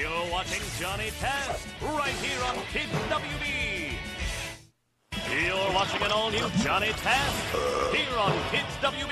You're watching Johnny Test right here on Kids WB. You're watching an all-new Johnny Test here on Kids WB.